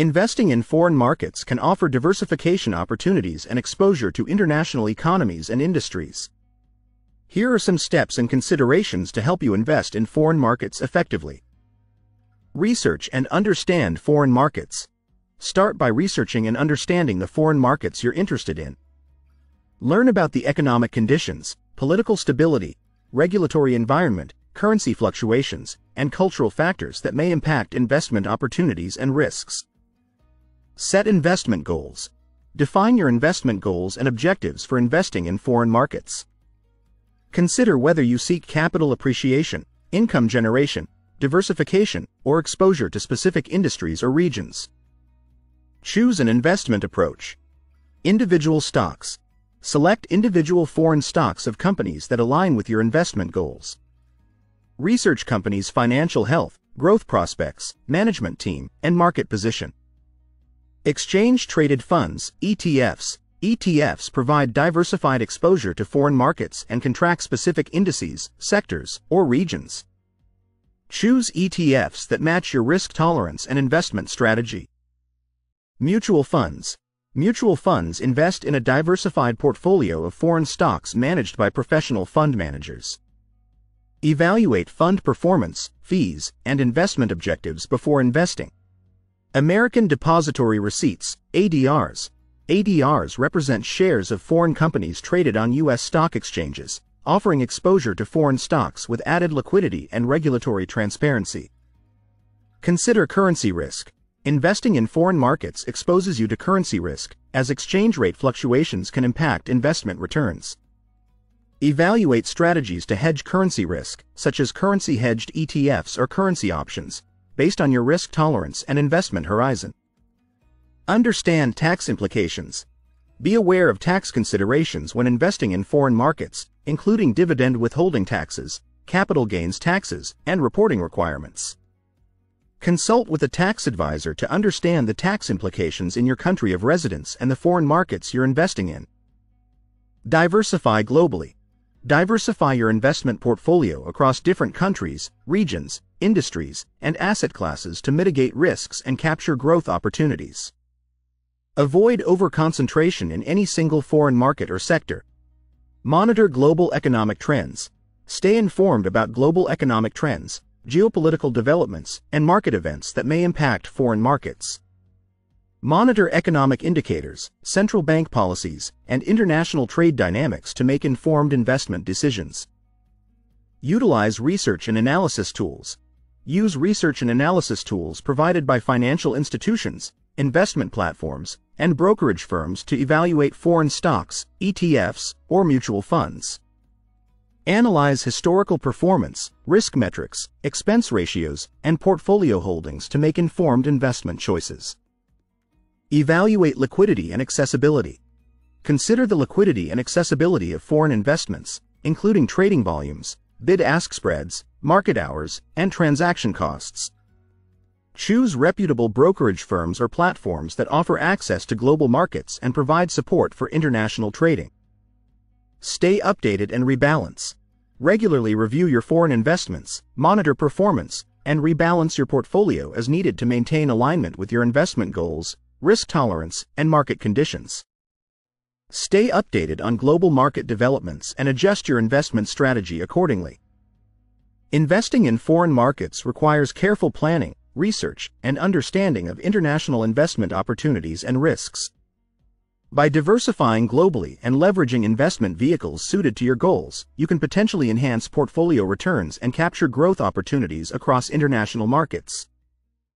Investing in foreign markets can offer diversification opportunities and exposure to international economies and industries. Here are some steps and considerations to help you invest in foreign markets effectively. Research and understand foreign markets. Start by researching and understanding the foreign markets you're interested in. Learn about the economic conditions, political stability, regulatory environment, currency fluctuations, and cultural factors that may impact investment opportunities and risks. Set investment goals. Define your investment goals and objectives for investing in foreign markets. Consider whether you seek capital appreciation, income generation, diversification, or exposure to specific industries or regions. Choose an investment approach. Individual stocks. Select individual foreign stocks of companies that align with your investment goals. Research companies' financial health, growth prospects, management team, and market position. Exchange-traded funds, ETFs. ETFs provide diversified exposure to foreign markets and can track specific indices, sectors, or regions. Choose ETFs that match your risk tolerance and investment strategy. Mutual funds. Mutual funds invest in a diversified portfolio of foreign stocks managed by professional fund managers. Evaluate fund performance, fees, and investment objectives before investing. American Depository Receipts, ADRs. ADRs represent shares of foreign companies traded on U.S. stock exchanges, offering exposure to foreign stocks with added liquidity and regulatory transparency. Consider currency risk. Investing in foreign markets exposes you to currency risk, as exchange rate fluctuations can impact investment returns. Evaluate strategies to hedge currency risk, such as currency-hedged ETFs or currency options, based on your risk tolerance and investment horizon. Understand tax implications. Be aware of tax considerations when investing in foreign markets, including dividend withholding taxes, capital gains taxes, and reporting requirements. Consult with a tax advisor to understand the tax implications in your country of residence and the foreign markets you're investing in. Diversify globally. Diversify your investment portfolio across different countries, regions, industries, and asset classes to mitigate risks and capture growth opportunities. Avoid overconcentration in any single foreign market or sector. Monitor global economic trends. Stay informed about global economic trends, geopolitical developments, and market events that may impact foreign markets. Monitor economic indicators, central bank policies, and international trade dynamics to make informed investment decisions. Utilize research and analysis tools. Use research and analysis tools provided by financial institutions, investment platforms, and brokerage firms to evaluate foreign stocks, ETFs, or mutual funds. Analyze historical performance, risk metrics, expense ratios, and portfolio holdings to make informed investment choices. Evaluate liquidity and accessibility. Consider the liquidity and accessibility of foreign investments, including trading volumes, bid-ask spreads, market hours, and transaction costs. Choose reputable brokerage firms or platforms that offer access to global markets and provide support for international trading. Stay updated and rebalance. Regularly review your foreign investments, monitor performance, and rebalance your portfolio as needed to maintain alignment with your investment goals, risk tolerance, and market conditions. Stay updated on global market developments and adjust your investment strategy accordingly. Investing in foreign markets requires careful planning, research, and understanding of international investment opportunities and risks. By diversifying globally and leveraging investment vehicles suited to your goals, you can potentially enhance portfolio returns and capture growth opportunities across international markets.